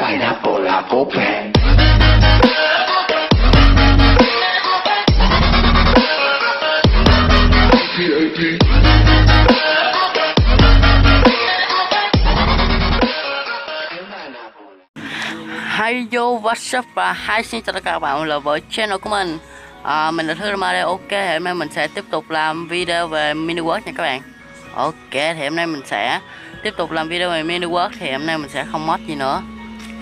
pineapple apple pen. Hi yo, what's up? Và hi xin chào tất cả các bạn là với channel của mình. À, Mình là Thư Rama đây, ok Hôm nay mình sẽ tiếp tục làm video về mini work nha các bạn. Ok, thì hôm nay mình sẽ tiếp tục làm video về mini work Thì hôm nay mình sẽ không mod gì nữa.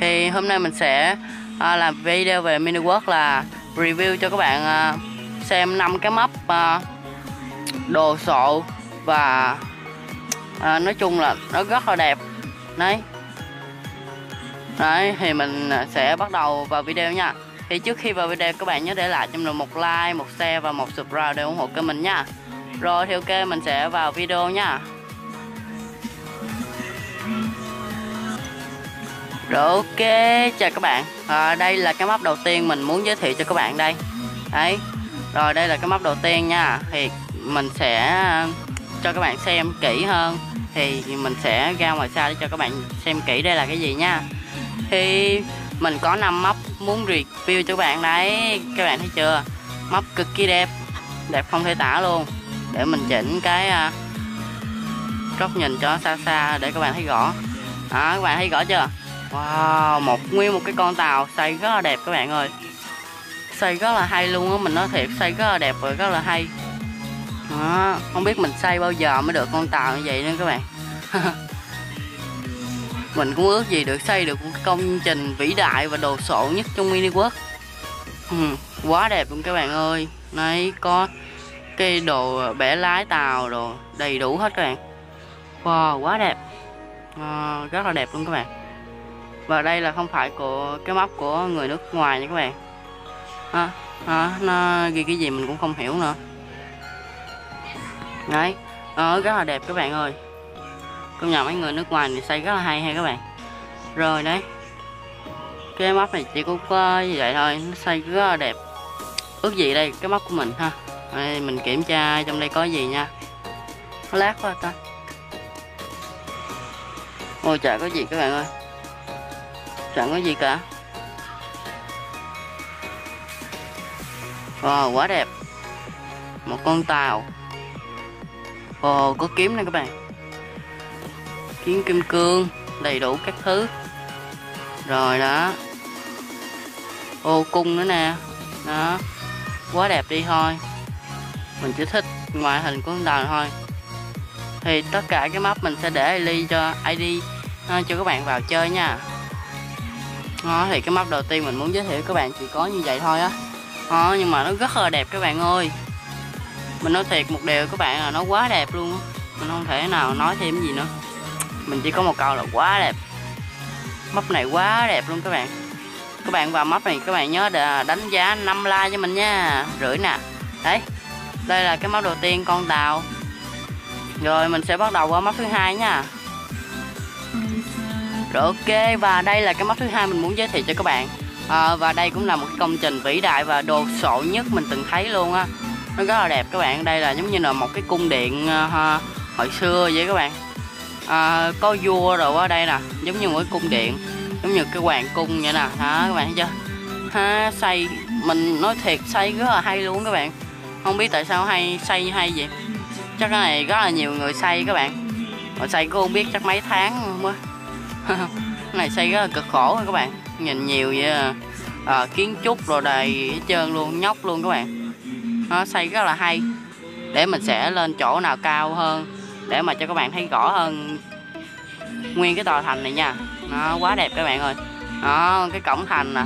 Thì hôm nay mình sẽ à, làm video về mini work là review cho các bạn à, xem năm cái map à, đồ sộ và à, nói chung là nó rất là đẹp. Đấy. Đấy thì mình sẽ bắt đầu vào video nha. Thì trước khi vào video các bạn nhớ để lại cho mình một like, một share và một subscribe để ủng hộ kênh mình nha. Rồi thì ok mình sẽ vào video nha. Rồi ok chào các bạn. À, Đây là cái map đầu tiên mình muốn giới thiệu cho các bạn đây. Đấy Rồi đây là cái map đầu tiên nha. Thì mình sẽ à, cho các bạn xem kỹ hơn. Thì mình sẽ ra ngoài xa để cho các bạn xem kỹ đây là cái gì nha. Thì mình có 5 map muốn review cho các bạn đấy. Các bạn thấy chưa? Map cực kỳ đẹp. Đẹp không thể tả luôn. Để mình chỉnh cái uh, góc nhìn cho xa xa để các bạn thấy rõ. Đó các bạn thấy rõ chưa? Wow một nguyên một cái con tàu xây rất là đẹp các bạn ơi. Xây rất là hay luôn á mình nói thiệt xây rất là đẹp và rất là hay. Đó, không biết mình xây bao giờ mới được con tàu như vậy nữa các bạn. Mình cũng ước gì được xây được một công trình vĩ đại và đồ sộ nhất trong mini world ừ, quá đẹp luôn các bạn ơi. Đấy, có cái đồ bẻ lái tàu đồ đầy đủ hết các bạn. Wow quá đẹp. À, rất là đẹp luôn các bạn và đây là không phải của cái móc của người nước ngoài nha các bạn. À, à, nó ghi cái gì mình cũng không hiểu nữa. Đấy à, rất là đẹp các bạn ơi. Công nhận mấy người nước ngoài thì xây rất là hay ha các bạn. Rồi đấy. Cái móc này chỉ có, có như vậy thôi nó xây rất là đẹp. Ước gì đây cái móc của mình ha. Đây, mình kiểm tra trong đây có gì nha. Nó lát quá ta. Ôi chả có gì các bạn ơi chẳng có gì cả? Wow, quá đẹp. Một con tàu. Wow, có kiếm này các bạn. Kiếm kim cương, đầy đủ các thứ. Rồi đó. Ô, cung nữa nè. Đó. Quá đẹp đi thôi. Mình chỉ thích ngoại hình của con tàu thôi. Thì tất cả cái map mình sẽ để id cho id ờ, cho các bạn vào chơi nha đó, thì cái móc đầu tiên mình muốn giới thiệu các bạn chỉ có như vậy thôi á. Đó, nhưng mà nó rất là đẹp các bạn ơi. Mình nói thiệt một điều các bạn là nó quá đẹp luôn mình không thể nào nói thêm gì nữa. Mình chỉ có một câu là quá đẹp. Móc này quá đẹp luôn các bạn. Các bạn vào móc này các bạn nhớ để đánh giá 5 like cho mình nha. Rưỡi nè. Đấy đây là cái móc đầu tiên con tàu. Rồi mình sẽ bắt đầu qua móc thứ hai nha rồi ok và đây là cái map thứ hai mình muốn giới thiệu cho các bạn. À, và đây cũng là một công trình vĩ đại và đồ sộ nhất mình từng thấy luôn á. Nó rất là đẹp các bạn. Đây là giống như là một cái cung điện uh, hồi xưa vậy các bạn. À, có vua rồi ở đây nè giống như một cái cung điện giống như cái hoàng cung vậy nè. Hả các bạn thấy chưa? Ha xây mình nói thiệt xây rất là hay luôn các bạn. Không biết tại sao hay xây hay vậy. Chắc cái này rất là nhiều người xây các bạn. Mà xây cũng không biết chắc mấy tháng mới cái này xây rất là cực khổ các bạn. Nhìn nhiều vậy à, à, kiến trúc rồi đầy hết trơn luôn nhóc luôn các bạn. Nó xây rất là hay. Để mình sẽ lên chỗ nào cao hơn để mà cho các bạn thấy rõ hơn nguyên cái tòa thành này nha. Nó quá đẹp các bạn ơi. Đó cái cổng thành nè.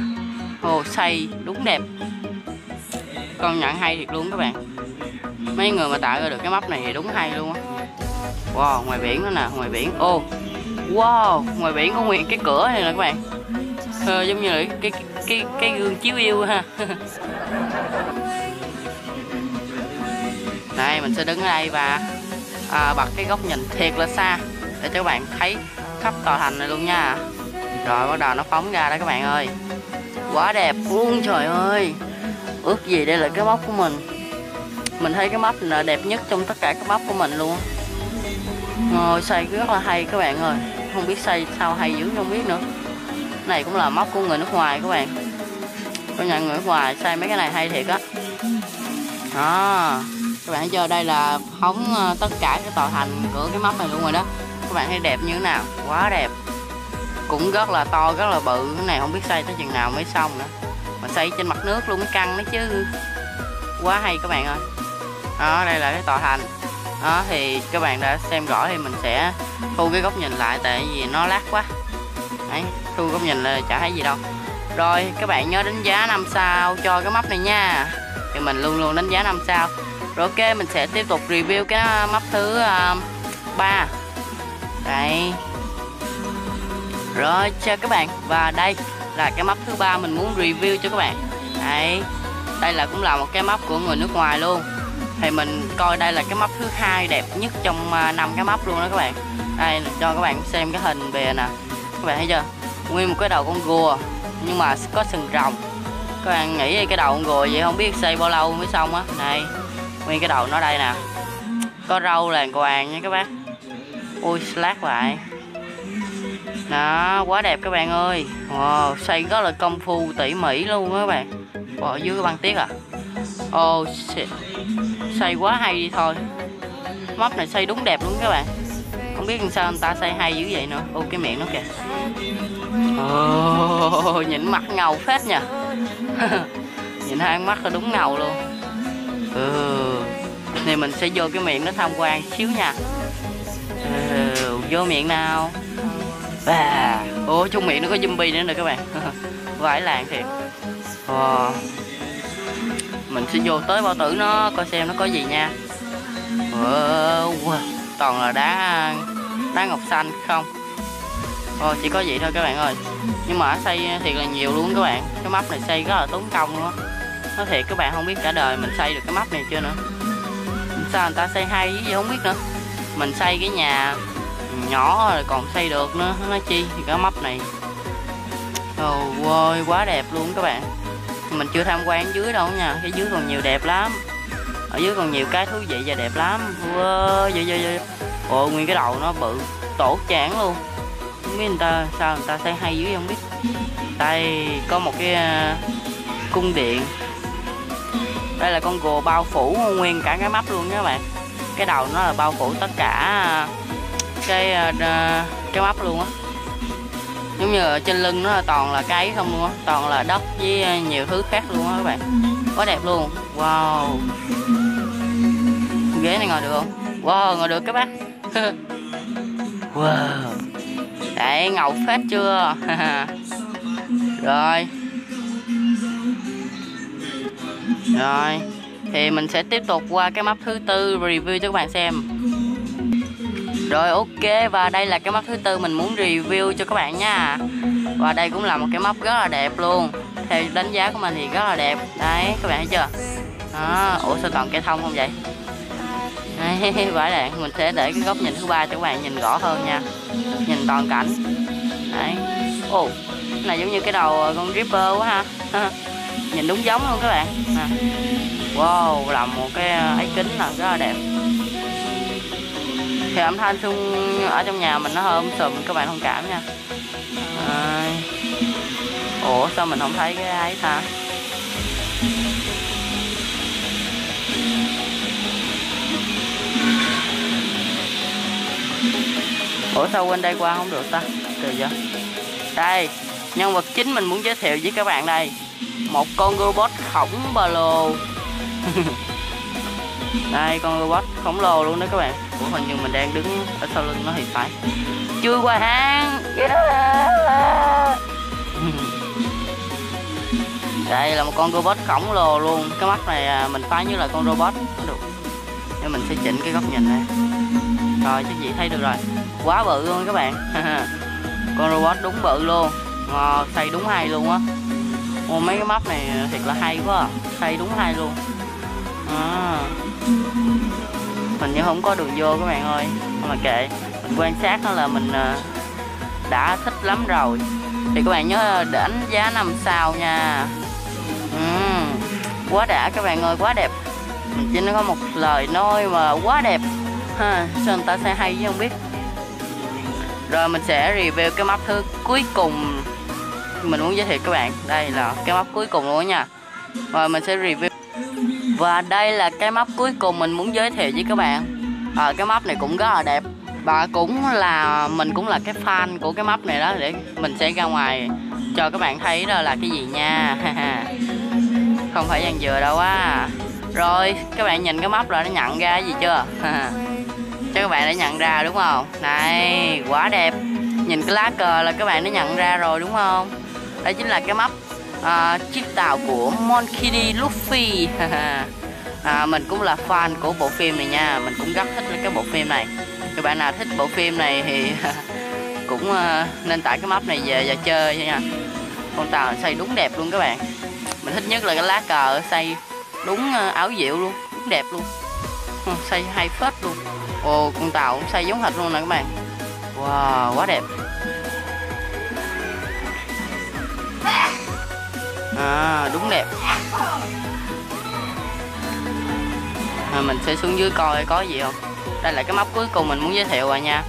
Hồ xây đúng đẹp. Con nhận hay thiệt luôn các bạn. Mấy người mà tạo ra được cái map này thì đúng hay luôn á. Wow ngoài biển đó nè ngoài biển. Ô oh, wow ngoài biển có nguyên cái cửa này nè các bạn. Ờ, giống như là cái cái cái, cái gương chiếu yêu ha. Đây mình sẽ đứng ở đây và à, bật cái góc nhìn thiệt là xa để cho các bạn thấy khắp tòa thành này luôn nha. Rồi bắt đầu nó phóng ra đó các bạn ơi. Quá đẹp luôn trời ơi. Ước gì đây là cái móc của mình. Mình thấy cái móc là đẹp nhất trong tất cả các móc của mình luôn. Ngồi xây rất là hay các bạn ơi không biết xây sao hay dữ, không biết nữa. Này cũng là móc của người nước ngoài các bạn. Có nhận người nước ngoài xây mấy cái này hay thiệt á. Đó. Các bạn thấy chưa? Đây là phóng ờ, tất cả cái tòa thành của cái móc này luôn rồi đó. Các bạn thấy đẹp như thế nào? Quá đẹp. Cũng rất là to, rất là bự. Cái này không biết xây tới chừng nào mới xong nữa. Mà xây trên mặt nước luôn mới căng đấy chứ. Quá hay các bạn ơi. Đó, đây là cái tòa thành đó thì các bạn đã xem rõ thì mình sẽ thu cái góc nhìn lại tại vì nó lát quá. Đấy thu góc nhìn là chả thấy gì đâu. Rồi các bạn nhớ đánh giá 5 sao cho cái map này nha. Thì mình luôn luôn đánh giá 5 sao. Rồi ok mình sẽ tiếp tục review cái map thứ ờ, uh, 3 rồi chào các bạn. Và đây là cái map thứ ba mình muốn review cho các bạn. Đấy. Đây là cũng là một cái map của người nước ngoài luôn thì mình coi đây là cái móc thứ hai đẹp nhất trong à, năm cái móc luôn đó các bạn. Đây cho các bạn xem cái hình bề nè. Các bạn thấy chưa? Nguyên một cái đầu con rùa nhưng mà có sừng rồng. Các bạn nghĩ cái đầu con rùa vậy không biết xây bao lâu mới xong á. Này nguyên cái đầu nó đây nè. Có râu làng quàng nha các bác. Ui slack lại. Đó quá đẹp các bạn ơi. Wow, xây rất là công phu tỉ mỉ luôn á các bạn. Ở dưới cái băng tiết à. Oh shit xây quá hay đi thôi. Móc này xây đúng đẹp luôn các bạn. Không biết làm sao người ta xây hay dữ vậy nữa. Ô cái miệng nó kìa. Oh, nhìn mặt ngầu phết nha nhìn hai mắt là đúng ngầu luôn. Ừ. thì mình sẽ vô cái miệng nó tham quan xíu nha. Ừ, vô miệng nào. À ôi trong miệng nó có zombie nữa nè các bạn. Vãi làng thiệt. Oh mình sẽ vô tới bao tử nó, coi xem nó có gì nha. Wow. toàn là đá đá ngọc xanh không? Thôi, chỉ có vậy thôi các bạn ơi. Nhưng mà xây thiệt là nhiều luôn các bạn. Cái map này xây rất là tốn công luôn á. Nói thiệt, các bạn không biết cả đời mình xây được cái map này chưa nữa. Sao người ta xây hay gì không biết nữa. Mình xây cái nhà nhỏ rồi còn xây được nữa. Nó chi thì cái map này. Ồ ôi quá đẹp luôn các bạn mình chưa tham quan dưới đâu nha cái dưới còn nhiều đẹp lắm. Ở dưới còn nhiều cái thú vị và đẹp lắm. Wow, vậy, vậy, vậy. ồ nguyên cái đầu nó bự tổ chán luôn. Không biết người ta sao người ta xây hay dưới không biết. Đây có một cái uh, cung điện. Đây là con gồ bao phủ nguyên cả cái mắt luôn nha các bạn. Cái đầu nó là bao phủ tất cả à, cái uh, cái mắt luôn á giống như ở trên lưng nó toàn là cây không luôn á, toàn là đất với ờ, nhiều thứ khác luôn á các bạn. Quá đẹp luôn. Wow. Ghế này ngồi được không? Wow, ngồi được các bác. Wow. Đấy, ngầu phết chưa? Rồi. Rồi. Thì mình sẽ tiếp tục qua cái map thứ tư review cho các bạn xem rồi, ok. Và đây là cái móc thứ tư mình muốn review cho các bạn nha. Và đây cũng là một cái móc rất là đẹp luôn. Theo đánh giá của mình thì rất là đẹp. Đấy, các bạn thấy chưa? Đó, ủa, sao toàn cây thông không vậy? Đấy đạn mình sẽ để cái góc nhìn thứ ba cho các bạn nhìn rõ hơn nha. Nhìn toàn cảnh. Đấy. Ồ, cái này giống như cái đầu con ripper quá ha. Nhìn đúng giống luôn các bạn. À. wow làm một cái à, ấy kính là rất là đẹp thì âm thanh xung ở trong nhà mình nó hơi ôm sùm, các bạn thông cảm nha. À. ủa, sao mình không thấy cái ấy ta? Ủa, sao quên đây qua không được ta? Từ giờ đây, nhân vật chính mình muốn giới thiệu với các bạn đây. Một con robot khổng lồ. đây con robot khổng lồ luôn đó các bạn. Ủa hình như mình đang đứng ở sau lưng nó thì phải. Chui qua hang. Đây là một con robot khổng lồ luôn. Cái mắt này à, mình phá như là con robot. Được. Nên mình sẽ chỉnh cái góc nhìn này. Rồi chắc gì thấy được rồi. Quá bự luôn các bạn. Con robot đúng bự luôn. Ngò, xây đúng hay luôn á. Ô, mấy cái map này thiệt là hay quá à. xây đúng hay luôn. Nhưng không có đường vô các bạn ơi mà kệ. Mình quan sát nó là mình ờ, đã thích lắm rồi. Thì các bạn nhớ đánh giá năm sao nha. Uhm, quá đã các bạn ơi quá đẹp. Mình chỉ nó có một lời nói mà quá đẹp. Ha sao người ta sẽ hay chứ không biết. Rồi mình sẽ review cái map thứ cuối cùng. Mình muốn giới thiệu các bạn. Đây là cái map cuối cùng luôn nha. Rồi mình sẽ review. Và đây là cái map cuối cùng mình muốn giới thiệu với các bạn à, cái map này cũng rất là đẹp. Và cũng là mình cũng là cái fan của cái map này đó để mình sẽ ra ngoài cho các bạn thấy đó là cái gì nha. Không phải dàn dừa đâu á. Rồi các bạn nhìn cái map rồi nó nhận ra gì chưa? Chắc các bạn đã nhận ra đúng không? Này quá đẹp. Nhìn cái lá cờ là các bạn đã nhận ra rồi đúng không? Đây chính là cái map uh, chiếc tàu của Monkey D. Luffy. à, mình cũng là fan của bộ phim này nha. Mình cũng rất thích cái bộ phim này. Các bạn nào thích bộ phim này thì cũng uh, nên tải cái map này về và chơi nha. Con tàu xây đúng đẹp luôn các bạn. Mình thích nhất là cái lá cờ xây đúng uh, áo diệu luôn đúng đẹp luôn. Ờ, xây hay phết luôn. Ồ con tàu cũng xây giống thật luôn nè các bạn. Wow quá đẹp. À đúng đẹp à, mình sẽ xuống dưới coi có gì không? Đây là cái móc cuối cùng mình muốn giới thiệu rồi nha.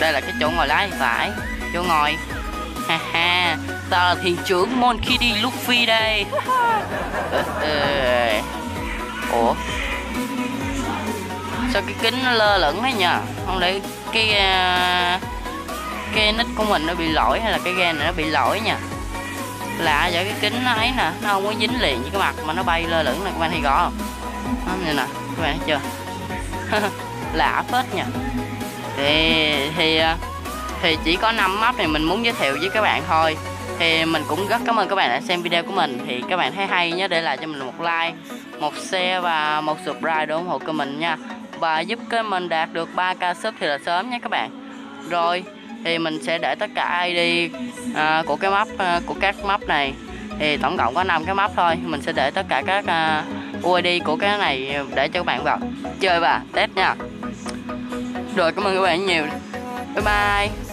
Đây là cái chỗ ngồi lái phải. Chỗ ngồi. Ha ha. Ta là thiền trưởng Mon Kitty Luffy đây. Ủa? Sao cái kính nó lơ lửng thế nhờ? Không để cái uh, cái nít của mình nó bị lỗi hay là cái ghe này nó bị lỗi nha lạ vậy cái kính nó ấy nè nó không có dính liền với cái mặt mà nó bay lơ lửng nè các bạn thấy rõ không? Đó, nè các bạn thấy chưa? Lạ phết nha. Thì thì à, thì chỉ có 5 map này mình muốn giới thiệu với các bạn thôi. Thì mình cũng rất cảm ơn các bạn đã xem video của mình. Thì các bạn thấy hay nhớ để lại cho mình một like một share và một subscribe để ủng hộ kênh mình nha. Và giúp kênh mình đạt được 3k sub thì là sớm nhé các bạn. Rồi thì mình sẽ để tất cả ID à, của cái map à, của các map này. Thì tổng cộng có 5 cái map thôi. Mình sẽ để tất cả các à, UID của cái này để cho các bạn vào chơi và test nha. Rồi cảm ơn các bạn nhiều. Bye bye.